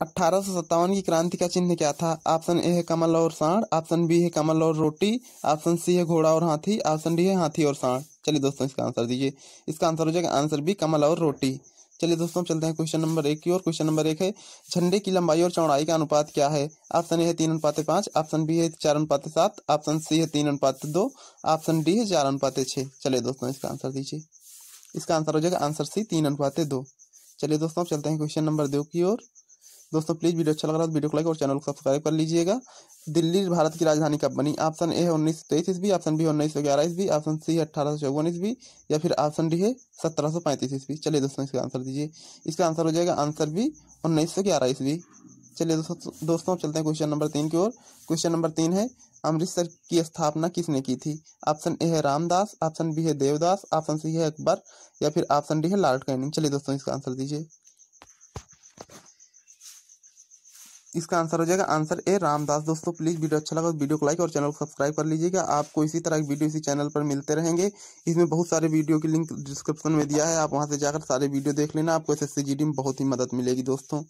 अठारह सौ सत्तावन की क्रांति का चिन्ह क्या था? ऑप्शन ए है कमल और सांड, ऑप्शन बी है कमल और रोटी, ऑप्शन सी है घोड़ा और हाथी, ऑप्शन डी है हाथी और सांड। चलिए दोस्तों, इसका आंसर दीजिए। इसका आंसर हो जाएगा आंसर बी, कमल और रोटी। चलिए दोस्तों, चलते हैं क्वेश्चन नंबर एक की ओर। क्वेश्चन नंबर एक है, झंडे की लंबाई और चौड़ाई का अनुपात क्या है? ऑप्शन ए है तीन अनुपात पाँच, ऑप्शन बी है चार अनुपात सात, ऑप्शन सी है तीन अनुपात दो, ऑप्शन डी है चार अनुपात छः चलिए दोस्तों, इसका आंसर दीजिए। इसका आंसर हो जाएगा आंसर सी, तीन अनुपात दो। चलिए दोस्तों चलते हैं क्वेश्चन नंबर दो की ओर। दोस्तों प्लीज़ वीडियो अच्छा लग रहा है तो वीडियो को लाइक और चैनल को सब्सक्राइब कर लीजिएगा। दिल्ली भारत की राजधानी कब बनी? ऑप्शन ए है उन्नीस सौ तेईस ईस्वी ऑप्शन बी उन्नीस सौ ग्यारह ईस्वी ऑप्शन सी है अठारह सौ चौवन ईस्वी, या फिर ऑप्शन डी है सत्रह सौ पैंतीस ईस्वी। चलिए दोस्तों, इसका आंसर दीजिए। इसका आंसर हो जाएगा आंसर बी उन्नीस सौ ग्यारह ईस्वी। चलिए दोस्तों दोस्तों चलते हैं क्वेश्चन नंबर तीन की ओर। क्वेश्चन नंबर तीन है, अमृतसर की स्थापना किसने की थी? ऑप्शन ए है रामदास ऑप्शन बी है देवदास ऑप्शन सी है अकबर, या फिर ऑप्शन डी है लॉर्ड कैनिंग। चलिए दोस्तों, इसका आंसर दीजिए। इसका आंसर हो जाएगा आंसर ए रामदास। दोस्तों प्लीज़ वीडियो अच्छा लगा तो वीडियो को लाइक और चैनल को सब्सक्राइब कर लीजिएगा। आपको इसी तरह की वीडियो इसी चैनल पर मिलते रहेंगे। इसमें बहुत सारे वीडियो की लिंक डिस्क्रिप्शन में दिया है। आप वहाँ से जाकर सारे वीडियो देख लेना। आपको एस एस में बहुत ही मदद मिलेगी दोस्तों।